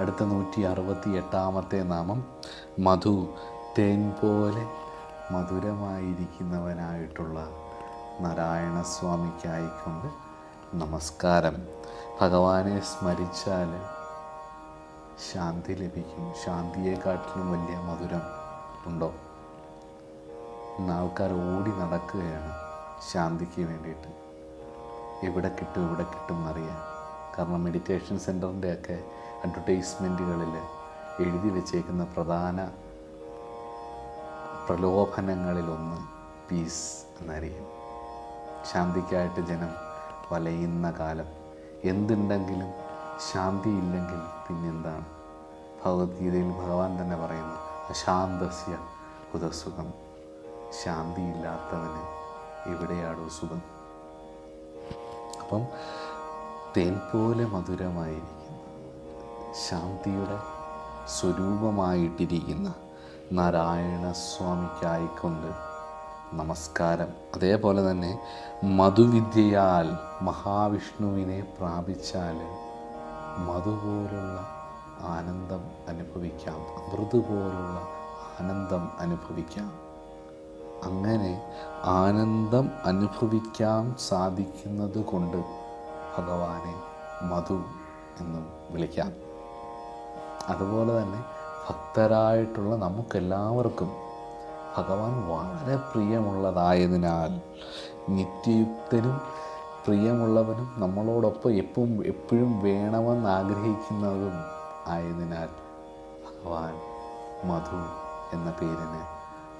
അടുത്ത നൂറ്റി അറുപത്തി എട്ടാമത്തെ നാമം മധു. തേൻ പോലെ മധുരമായിരിക്കുന്നവനായിട്ടുള്ള നാരായണസ്വാമിക്കായിക്കൊണ്ട് നമസ്കാരം. ഭഗവാനെ സ്മരിച്ചാൽ ശാന്തി ലഭിക്കും. ശാന്തിയെക്കാട്ടിലും വലിയ മധുരം ഉണ്ടോ? ആൾക്കാർ ഓടി നടക്കുകയാണ് ശാന്തിക്ക് വേണ്ടിയിട്ട്. എവിടെ കിട്ടും എവിടെ കിട്ടും എന്നറിയാൻ. കാരണം മെഡിറ്റേഷൻ സെന്ററിന്റെ ഒക്കെ അഡ്വർടൈസ്മെന്റുകളിൽ എഴുതി വെച്ചേക്കുന്ന പ്രധാന പ്രലോഭനങ്ങളിലൊന്ന് പീസ് എന്നറിയും. ശാന്തിക്കായിട്ട് ജനം വലയുന്ന കാലം എന്തുണ്ടെങ്കിലും ശാന്തി ഇല്ലെങ്കിൽ പിന്നെന്താണ്? ഭഗവത്ഗീതയിൽ ഭഗവാൻ തന്നെ പറയുന്നു അശാന്തസ്യ ഹുതസുഖം ശാന്തിയില്ലാത്തവന് എവിടെയാണോ സുഖം. അപ്പം തേൻ പോലെ മധുരമായിരിക്കുന്ന ശാന്തിയുടെ സ്വരൂപമായിട്ടിരിക്കുന്ന നാരായണ സ്വാമിക്കായിക്കൊണ്ട് നമസ്കാരം. അതേപോലെ തന്നെ മധുവിദ്യയാൽ മഹാവിഷ്ണുവിനെ പ്രാപിച്ചാൽ മധു പോലുള്ള ആനന്ദം അനുഭവിക്കാം. അമൃത് പോലുള്ള ആനന്ദം അനുഭവിക്കാം. അങ്ങനെ ആനന്ദം അനുഭവിക്കാൻ സാധിക്കുന്നത് കൊണ്ട് ഭഗവാനെ മധു എന്നും വിളിക്കാം. അതുപോലെ തന്നെ ഭക്തരായിട്ടുള്ള നമുക്കെല്ലാവർക്കും ഭഗവാൻ വളരെ പ്രിയമുള്ളതായതിനാൽ നിത്യയുക്തനും പ്രിയമുള്ളവനും നമ്മളോടൊപ്പം എപ്പോഴും എപ്പോഴും വേണമെന്ന് ആഗ്രഹിക്കുന്നതും ആയതിനാൽ ഭഗവാൻ മധു എന്ന പേരിന്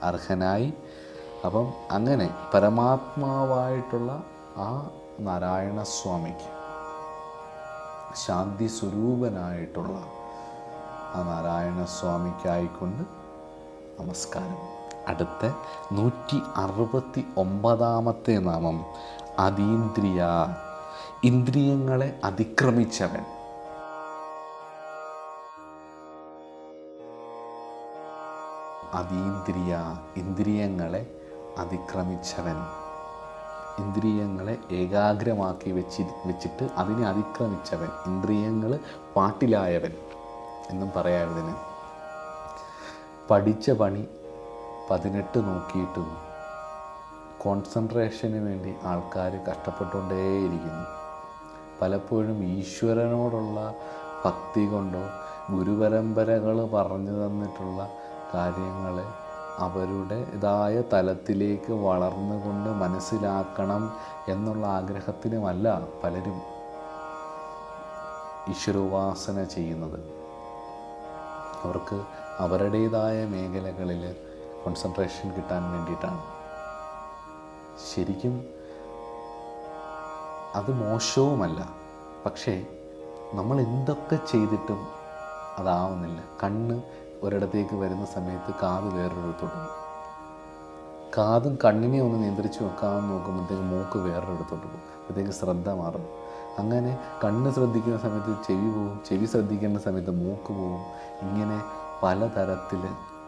അർഹനായി. അപ്പം അങ്ങനെ പരമാത്മാവായിട്ടുള്ള ആ നാരായണസ്വാമിക്ക് ശാന്തി സ്വരൂപനായിട്ടുള്ള ആ നാരായണ സ്വാമിക്കായിക്കൊണ്ട് നമസ്കാരം. അടുത്ത നൂറ്റി അറുപത്തി ഒമ്പതാമത്തെ നാമം അതീന്ദ്രിയ. ഇന്ദ്രിയങ്ങളെ അതിക്രമിച്ചവൻ. അതീന്ദ്രിയ ഇന്ദ്രിയങ്ങളെ അതിക്രമിച്ചവൻ. ഇന്ദ്രിയങ്ങളെ ഏകാഗ്രമാക്കി വെച്ചി വെച്ചിട്ട് അതിനെ അതിക്രമിച്ചവൻ. ഇന്ദ്രിയങ്ങൾ പാട്ടിലായവൻ. എന്നും പറയാതിന് പഠിച്ച പണി പതിനെട്ട് നോക്കിയിട്ടും കോൺസെൻട്രേഷന് വേണ്ടി ആൾക്കാർ കഷ്ടപ്പെട്ടുകൊണ്ടേയിരിക്കുന്നു. പലപ്പോഴും ഈശ്വരനോടുള്ള ഭക്തി കൊണ്ടോ ഗുരുപരമ്പരകൾ പറഞ്ഞു തന്നിട്ടുള്ള കാര്യങ്ങൾ അവരുടെ ഇതായ തലത്തിലേക്ക് വളർന്നുകൊണ്ട് മനസ്സിലാക്കണം എന്നുള്ള ആഗ്രഹത്തിനുമല്ല പലരും ഈശ്വരോപാസന ചെയ്യുന്നത്. അവർക്ക് അവരുടേതായ മേഖലകളിൽ കോൺസെൻട്രേഷൻ കിട്ടാൻ വേണ്ടിയിട്ടാണ്. ശരിക്കും അത് മോശവുമല്ല. പക്ഷേ നമ്മൾ എന്തൊക്കെ ചെയ്തിട്ടും അതാവുന്നില്ല. കണ്ണ് ഒരിടത്തേക്ക് വരുന്ന സമയത്ത് കാത് വേറൊരിടത്തോട്ടും കാതും കണ്ണിനെ ഒന്ന് നിയന്ത്രിച്ച് വെക്കാമെന്ന് നോക്കുമ്പോഴത്തേക്ക് മൂക്ക് വേറൊരിടത്തോട്ട് പോകും അപ്പോഴത്തേക്ക് ശ്രദ്ധ മാറും. അങ്ങനെ കണ്ണ് ശ്രദ്ധിക്കുന്ന സമയത്ത് ചെവി പോവും ചെവി ശ്രദ്ധിക്കേണ്ട സമയത്ത് മൂക്ക് പോവും. ഇങ്ങനെ പലതരത്തിൽ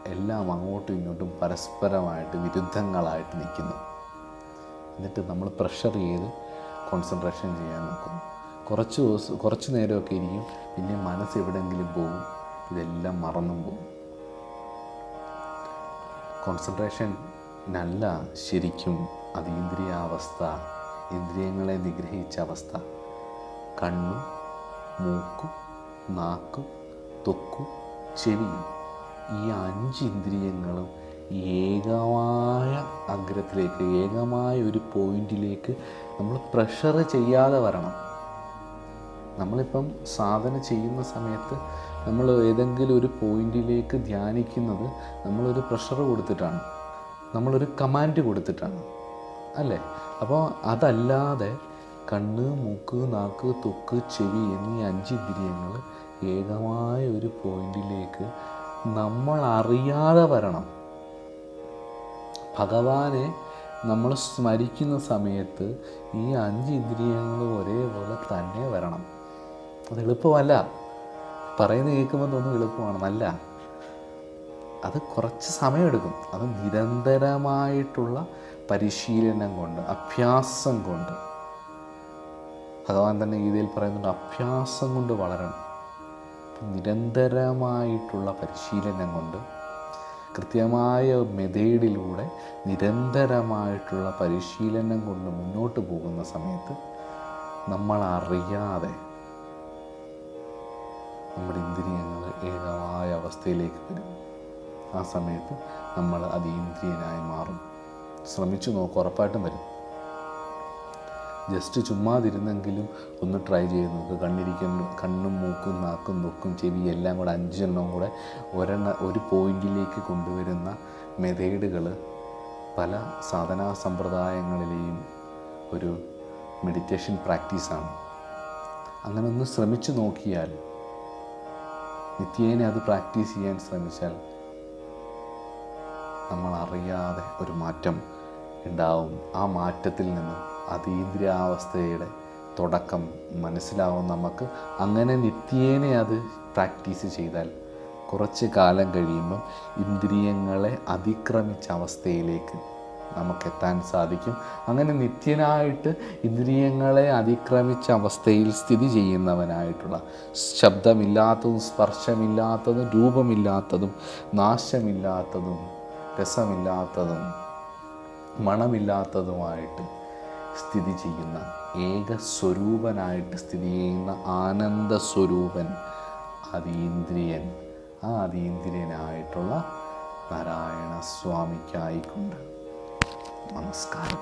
എല്ലാം അങ്ങോട്ടും ഇങ്ങോട്ടും പരസ്പരമായിട്ട് വിരുദ്ധങ്ങളായിട്ട് നിൽക്കുന്നു. എന്നിട്ട് നമ്മൾ പ്രഷർ ചെയ്ത് കോൺസെൻട്രേഷൻ ചെയ്യാൻ നോക്കുന്നു കുറച്ച് ദിവസം കുറച്ച് നേരമൊക്കെ ഇരിക്കും. പിന്നെ മനസ്സ് എവിടെയെങ്കിലും പോകും ഇതെല്ലാം മറന്നും പോകും കോൺസെൻട്രേഷൻ നല്ല ശരിക്കും അതീന്ദ്രിയാവസ്ഥ ഇന്ദ്രിയങ്ങളെ നിഗ്രഹിച്ച അവസ്ഥ. കണ്ണും മൂക്കും നാക്കും തൊക്കും ചെവിയും ഈ അഞ്ച് ഇന്ദ്രിയങ്ങളും ഏകമായ അഗ്രത്തിലേക്ക് ഏകമായ ഒരു പോയിന്റിലേക്ക് നമ്മൾ പ്രഷർ ചെയ്യാതെ വരണം. നമ്മളിപ്പം സാധന ചെയ്യുന്ന സമയത്ത് നമ്മൾ ഏതെങ്കിലും ഒരു പോയിന്റിലേക്ക് ധ്യാനിക്കുന്നത് നമ്മളൊരു പ്രഷർ കൊടുത്തിട്ടാണ്. നമ്മളൊരു കമാൻഡ് കൊടുത്തിട്ടാണ്. അല്ലേ? അപ്പോൾ അതല്ലാതെ കണ്ണ് മൂക്ക് നാക്ക് തൊക്ക് ചെവി എന്നീ അഞ്ച് ഇന്ദ്രിയങ്ങൾ ഏകമായ ഒരു പോയിന്റിലേക്ക് നമ്മൾ അറിയാതെ വരണം. ഭഗവാനെ നമ്മൾ സ്മരിക്കുന്ന സമയത്ത് ഈ അഞ്ച് ഇന്ദ്രിയങ്ങൾ ഒരേപോലെ തന്നെ വരണം. അത് എളുപ്പമല്ല. പറയുന്ന കേൾക്കുമ്പോൾ തോന്നും എളുപ്പമാണെന്നല്ല അത് കുറച്ച് സമയമെടുക്കും. അത് നിരന്തരമായിട്ടുള്ള പരിശീലനം കൊണ്ട് അഭ്യാസം കൊണ്ട്. ഭഗവാൻ തന്നെ ഗീതയിൽ പറയുന്നുണ്ട് അഭ്യാസം കൊണ്ട് വളരണം. നിരന്തരമായിട്ടുള്ള പരിശീലനം കൊണ്ട് കൃത്യമായ മെതേഡിലൂടെ നിരന്തരമായിട്ടുള്ള പരിശീലനം കൊണ്ട് മുന്നോട്ട് പോകുന്ന സമയത്ത് നമ്മൾ അറിയാതെ നമ്മുടെ ഇന്ദ്രിയങ്ങൾ ഏകമായ അവസ്ഥയിലേക്ക് വരും. ആ സമയത്ത് നമ്മൾ അതീന്ദ്രിയനായി മാറും. ശ്രമിച്ചു നോക്കും ഉറപ്പായിട്ടും വരും. ജസ്റ്റ് ചുമ്മാതിരുന്നെങ്കിലും ഒന്ന് ട്രൈ ചെയ്ത് നോക്കുക കണ്ണിരിക്കുന്നു കണ്ണും മൂക്കും നാക്കും തൊക്കും ചെവി എല്ലാം കൂടെ അഞ്ചെണ്ണം കൂടെ ഒരെണ്ണ ഒരു പോയിന്റിലേക്ക് കൊണ്ടുവരുന്ന മെതേഡുകൾ പല സാധനാ സമ്പ്രദായങ്ങളിലെയും ഒരു മെഡിറ്റേഷൻ പ്രാക്ടീസാണ് അങ്ങനെ ഒന്ന് ശ്രമിച്ചു നോക്കിയാൽ നിത്യേന അത് പ്രാക്ടീസ് ചെയ്യാൻ ശ്രമിച്ചാൽ നമ്മൾ അറിയാതെ ഒരു മാറ്റം ഉണ്ടാവും. ആ മാറ്റത്തിൽ നിന്നും അതീന്ദ്രിയാവസ്ഥയുടെ തുടക്കം മനസ്സിലാവും നമുക്ക്. അങ്ങനെ നിത്യേനെ അത് പ്രാക്ടീസ് ചെയ്താൽ കുറച്ച് കാലം കഴിയുമ്പം ഇന്ദ്രിയങ്ങളെ അതിക്രമിച്ച അവസ്ഥയിലേക്ക് നമുക്കെത്താൻ സാധിക്കും. അങ്ങനെ നിത്യനായിട്ട് ഇന്ദ്രിയങ്ങളെ അതിക്രമിച്ച അവസ്ഥയിൽ സ്ഥിതി ചെയ്യുന്നവനായിട്ടുള്ള ശബ്ദമില്ലാത്തതും സ്പർശമില്ലാത്തതും രൂപമില്ലാത്തതും നാശമില്ലാത്തതും രസമില്ലാത്തതും മണമില്ലാത്തതുമായിട്ട് സ്ഥിതി ചെയ്യുന്ന ഏക സ്വരൂപനായിട്ട് സ്ഥിതി ചെയ്യുന്ന ആനന്ദ സ്വരൂപൻ അതീന്ദ്രിയൻ ആ അതീന്ദ്രിയനായിട്ടുള്ള നാരായണ സ്വാമിക്കായിക്കൊണ്ട് നമസ്കാരം.